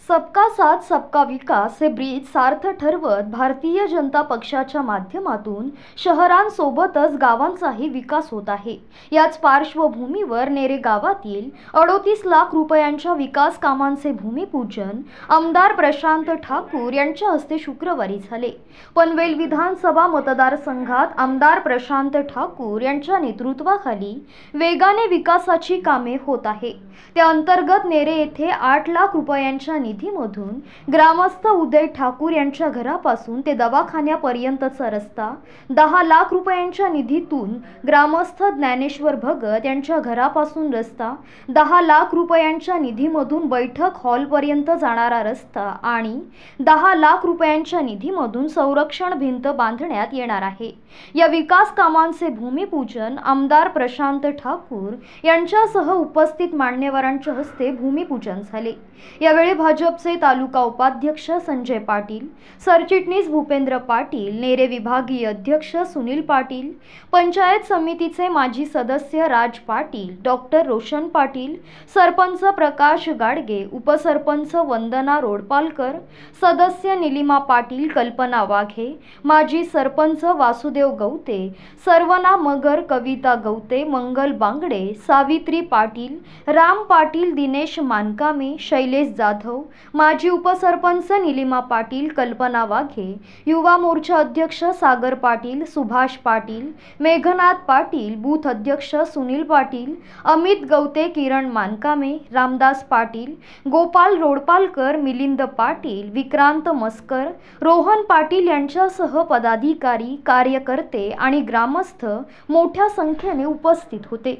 सबका साथ सबका विकास हे ब्रीद सार्थ ठरवत भारतीय जनता पक्षाच्या माध्यमातून शहरांसोबतच गावांचाही विकास होत आहे. याच पार्श्वभूमीवर नेरे गावातील अडोतीस लाख रुपयांच्या विकास कामांचे भूमिपूजन आमदार प्रशांत ठाकूर यांच्या हस्ते शुक्रवारी झाले. पनवेल विधानसभा मतदारसंघात आमदार प्रशांत ठाकूर यांच्या नेतृत्वाखाली वेगाने विकासाची कामे होत आहे. त्या अंतर्गत नेरे येथे आठ लाख रुपयांच्या निधीमधून ग्रामस्थ उदय ठाकूर यांच्या घरापासून ते दवाखान्यापर्यंतचा रस्ता दहा लाख रुपयांच्या निधीतून ग्रामस्थ ज्ञानेश्वर भगत यांच्या घरापासून रस्ता दहा लाख रुपयांच्या निधीमधून बैठक हॉलपर्यंत जाणारा रस्ता आणि दहा लाख रुपयांच्या निधीमधून संरक्षण भिंत बांधण्यात येणार आहे. या विकास कामांचे भूमिपूजन आमदार प्रशांत ठाकूर यांच्यासह उपस्थित मान्यवरांच्या हस्ते भूमिपूजन झाले. यावेळी भाजप भाजपचे तालुका उपाध्यक्ष संजय पाटील सरचिटणीस भूपेंद्र पाटील नेरे विभागीय अध्यक्ष सुनील पाटील पंचायत समितीचे माजी सदस्य राज पाटील डॉक्टर रोशन पाटील सरपंच प्रकाश गाडगे उपसरपंच वंदना रोडपालकर सदस्य निलिमा पाटील कल्पना वाघे माजी सरपंच वासुदेव गवते सर्वना मगर कविता गवते मंगल बांगडे सावित्री पाटील राम पाटील दिनेश मानकामे शैलेश जाधव माजी उपसरपंच निलिमा पाटील कल्पना वाघे युवा मोर्चा अध्यक्ष सागर पाटील सुभाष पाटील मेघनाथ पाटील बूथ अध्यक्ष सुनील पाटील अमित गवते किरण मानकामे रामदास पाटील गोपाल रोडपालकर मिलिंद पाटील विक्रांत मस्कर रोहन पाटील यांच्यासह पदाधिकारी कार्यकर्ते आणि ग्रामस्थ मोठ्या संख्येने उपस्थित होते.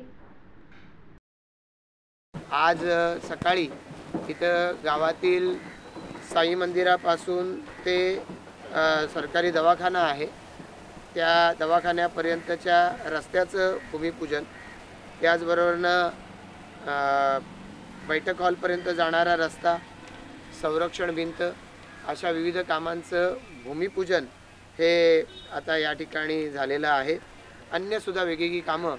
आज सकाळी इथं गावातील साई मंदिरापासून ते सरकारी दवाखाना आहे. त्या दवाखान्यापर्यंतच्या रस्त्याचं भूमिपूजन. त्याचबरोबरनं बैठक हॉलपर्यंत जाणारा रस्ता संरक्षण भिंत अशा विविध कामांचं भूमिपूजन हे आता या ठिकाणी झालेलं आहे. अन्यसुद्धा वेगवेगळी कामं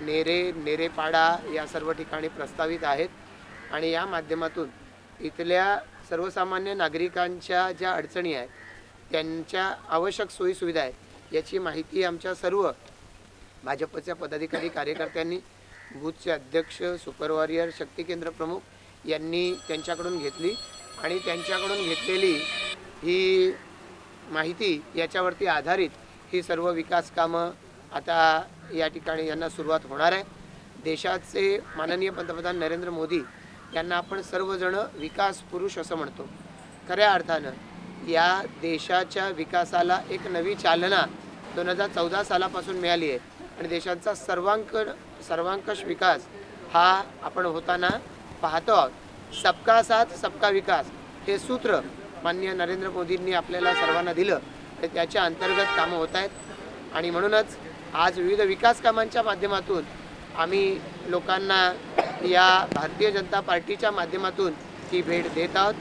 नेरे नेरेपाडा या सर्व ठिकाणी प्रस्तावित आहेत. आणि या माध्यमातून इथल्या सर्वसामान्य नागरिकांच्या ज्या अडचणी आहेत त्यांच्या आवश्यक सोयीसुविधा आहेत याची माहिती आमच्या सर्व भाजपच्या पदाधिकारी कार्यकर्त्यांनी बूथचे अध्यक्ष सुपरवॉरियर शक्ती केंद्र प्रमुख यांनी त्यांच्याकडून घेतली आणि त्यांच्याकडून घेतलेली ही माहिती याच्यावरती आधारित ही सर्व विकास कामं आता या ठिकाणी यांना सुरुवात होणार आहे. देशाचे माननीय पंतप्रधान नरेंद्र मोदी यांना आपण सर्वजण विकास पुरुष असं म्हणतो. खऱ्या अर्थानं या देशाच्या विकासाला एक नवी चालना दोन हजार चौदा सालापासून मिळाली आहे आणि देशाचा सर्वांक सर्वांकष विकास हा आपण होताना पाहतो आहोत. सबका साथ सबका विकास हे सूत्र माननीय नरेंद्र मोदींनी आपल्याला सर्वांना दिलं. तर त्याच्या अंतर्गत कामं होत आहेत. आणि म्हणूनच आज विविध विकास कामांच्या माध्यमातून आम्ही लोकांना या भारतीय जनता पार्टीच्या माध्यमातून ती भेट देत आहोत.